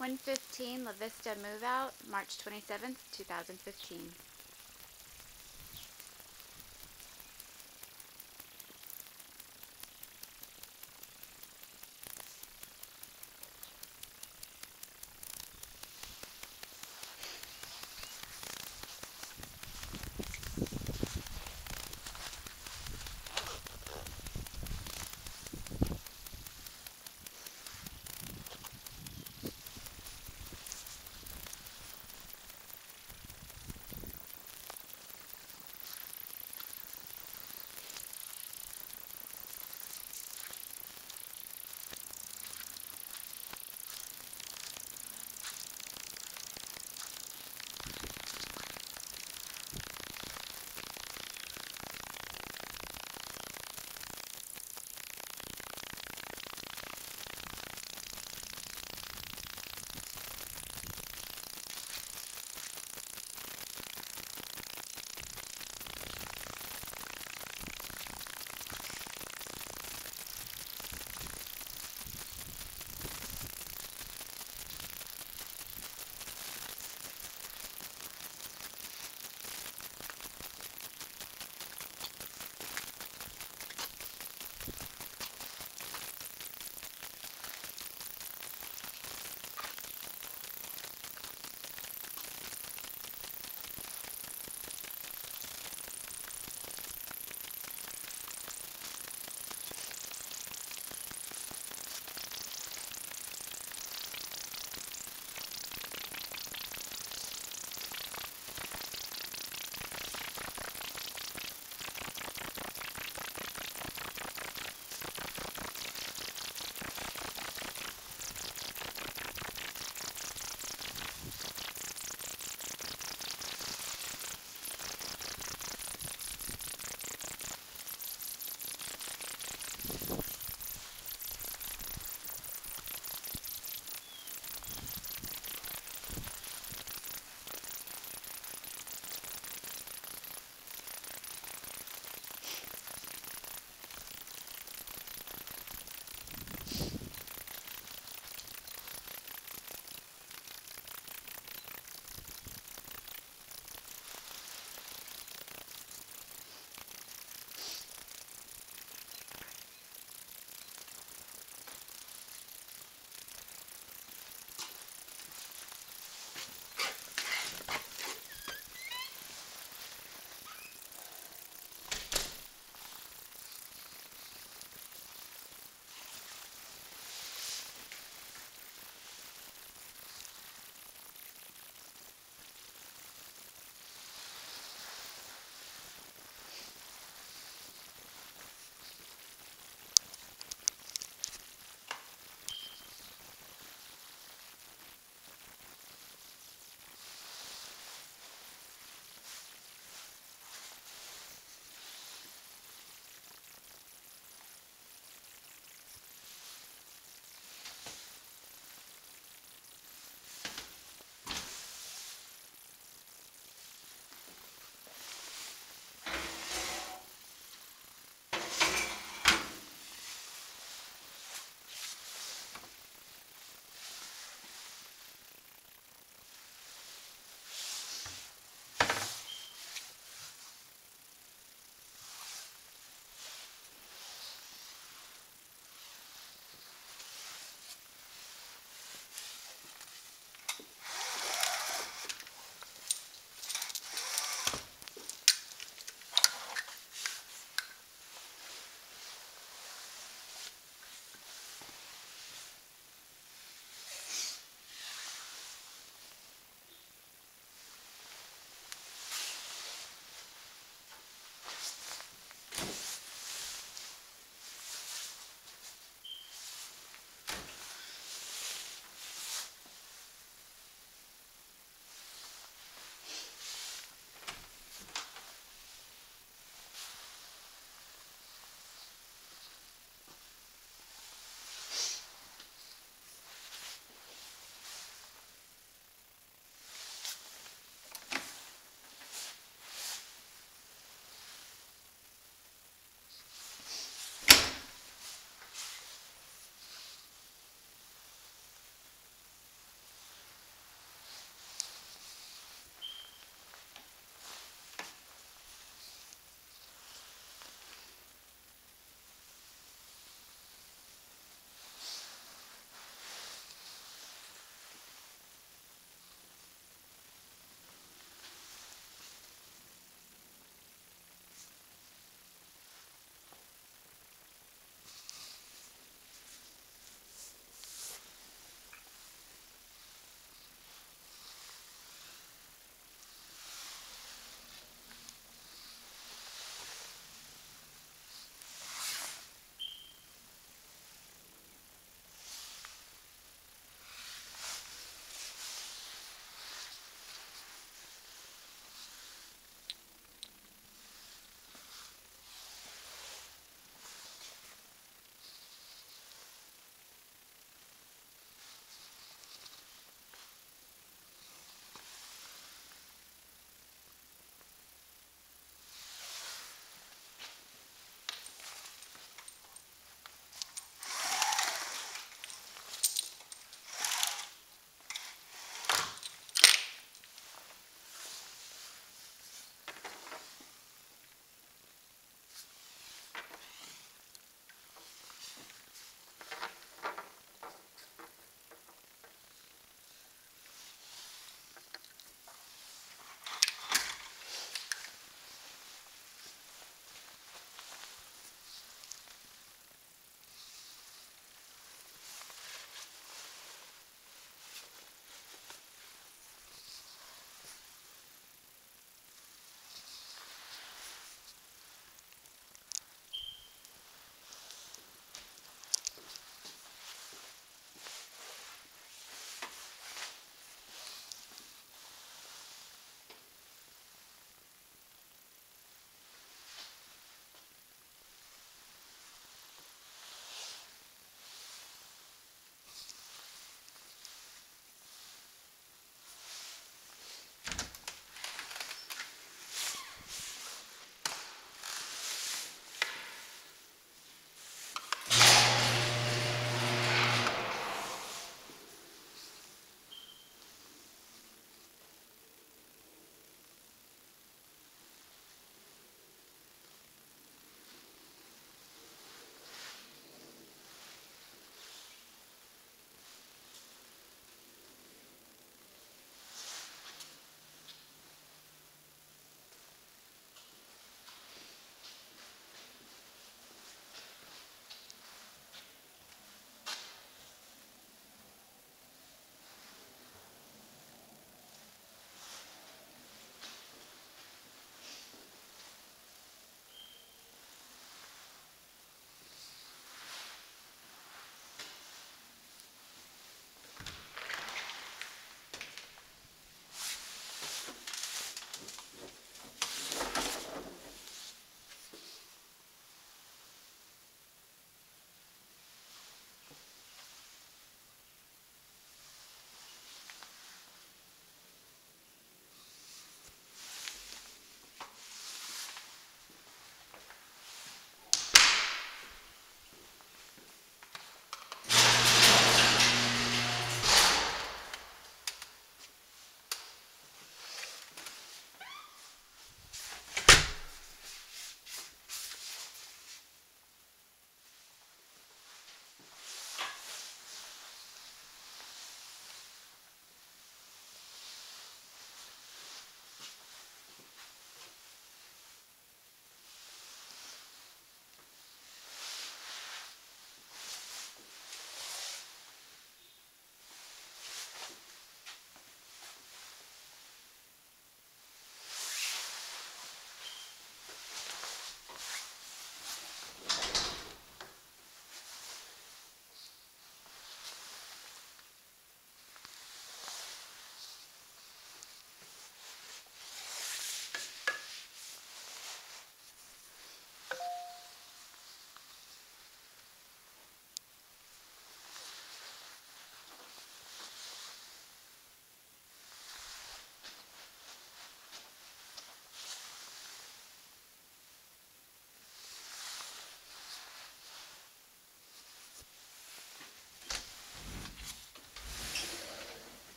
115 La Vista Move Out, March 27th, 2015.